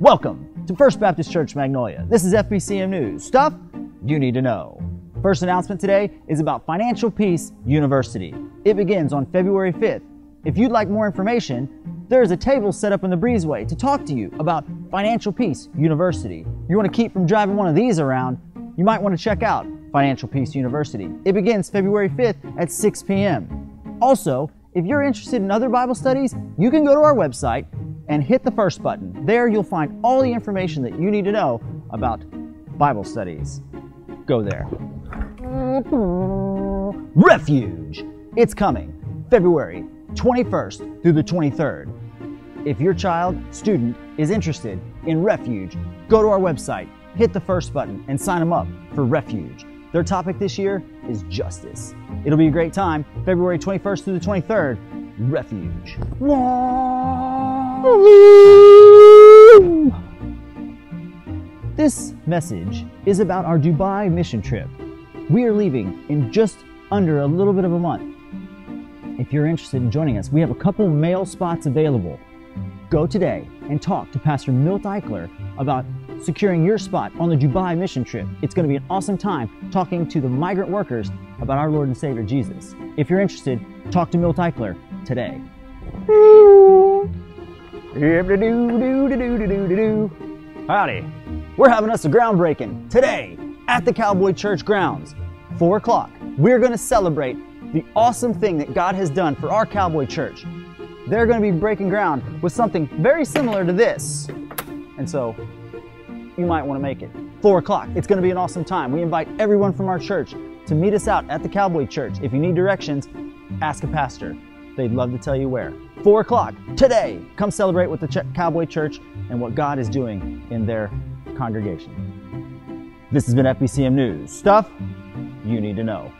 Welcome to First Baptist Church Magnolia. This is FBCM News. Stuff you need to know. First announcement today is about Financial Peace University. It begins on February 5th. If you'd like more information, there is a table set up in the breezeway to talk to you about Financial Peace University. You want to keep from driving one of these around, you might want to check out Financial Peace University. It begins February 5th at 6 p.m. Also, if you're interested in other Bible studies, you can go to our website and hit the first button. There you'll find all the information that you need to know about Bible studies. Go there. Refuge! It's coming February 21st through the 23rd. If your child, student, is interested in Refuge, go to our website, hit the first button, and sign them up for Refuge. Their topic this year is justice. It'll be a great time, February 21st through the 23rd. Refuge. This message is about our Dubai mission trip. We are leaving in just under a little bit of a month. If you're interested in joining us, we have a couple male spots available. Go today and talk to Pastor Milt Eichler about securing your spot on the Dubai mission trip. It's going to be an awesome time talking to the migrant workers about our Lord and Savior Jesus. If you're interested, talk to Milt Eichler today. Howdy. We're having us a groundbreaking today at the Cowboy Church grounds. 4 o'clock. We're going to celebrate the awesome thing that God has done for our Cowboy Church. They're going to be breaking ground with something very similar to this. And so you might want to make it. 4 o'clock. It's going to be an awesome time. We invite everyone from our church to meet us out at the Cowboy Church. If you need directions, ask a pastor. They'd love to tell you where. 4 o'clock today. Come celebrate with the Ch- Cowboy Church and what God is doing in their congregation. This has been FBCM News. Stuff you need to know.